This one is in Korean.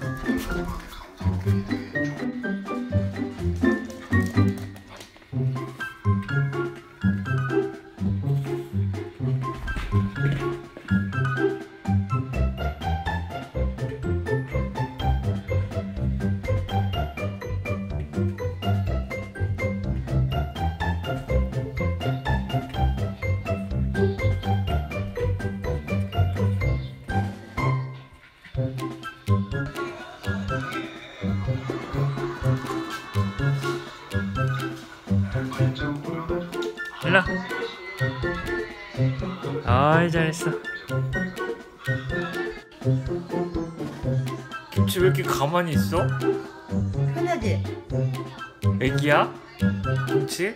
他们说的话，看不到，我也重。 일로 아이 잘했어 김치 왜 이렇게 가만히 있어? 편하지? 애기야? 김치?